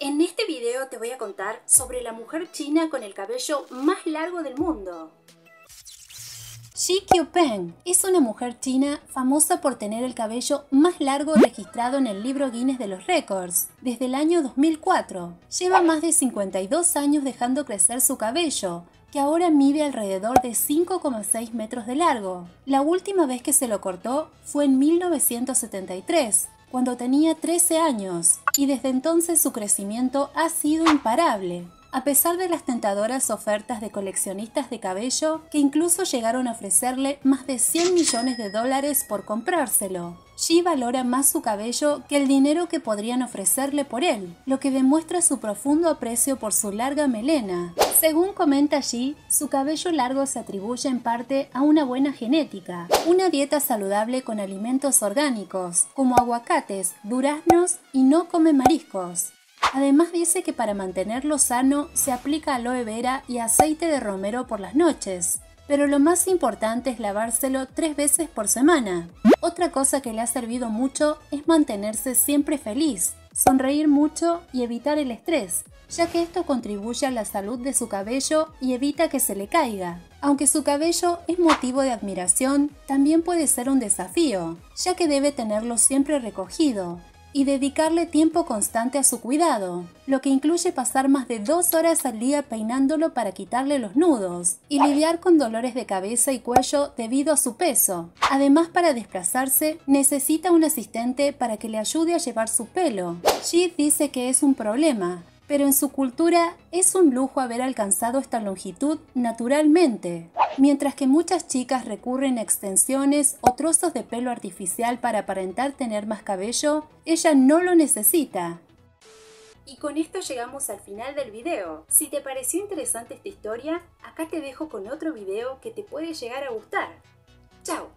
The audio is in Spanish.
En este video te voy a contar sobre la mujer china con el cabello más largo del mundo. Xi Qiupeng es una mujer china famosa por tener el cabello más largo registrado en el libro Guinness de los Récords desde el año 2004. Lleva más de 52 años dejando crecer su cabello, que ahora mide alrededor de 5,6 metros de largo. La última vez que se lo cortó fue en 1973, cuando tenía 13 años, y desde entonces su crecimiento ha sido imparable. A pesar de las tentadoras ofertas de coleccionistas de cabello que incluso llegaron a ofrecerle más de 100 millones de dólares por comprárselo. Xi valora más su cabello que el dinero que podrían ofrecerle por él, lo que demuestra su profundo aprecio por su larga melena. Según comenta Xi, su cabello largo se atribuye en parte a una buena genética, una dieta saludable con alimentos orgánicos, como aguacates, duraznos y no come mariscos. Además dice que para mantenerlo sano se aplica aloe vera y aceite de romero por las noches, pero lo más importante es lavárselo tres veces por semana. Otra cosa que le ha servido mucho es mantenerse siempre feliz, sonreír mucho y evitar el estrés, ya que esto contribuye a la salud de su cabello y evita que se le caiga. Aunque su cabello es motivo de admiración, también puede ser un desafío, ya que debe tenerlo siempre recogido, y dedicarle tiempo constante a su cuidado, lo que incluye pasar más de dos horas al día peinándolo para quitarle los nudos y lidiar con dolores de cabeza y cuello debido a su peso. Además, para desplazarse, necesita un asistente para que le ayude a llevar su pelo. Xi dice que es un problema, pero en su cultura es un lujo haber alcanzado esta longitud naturalmente. Mientras que muchas chicas recurren a extensiones o trozos de pelo artificial para aparentar tener más cabello, ella no lo necesita. Y con esto llegamos al final del video. Si te pareció interesante esta historia, acá te dejo con otro video que te puede llegar a gustar. ¡Chao!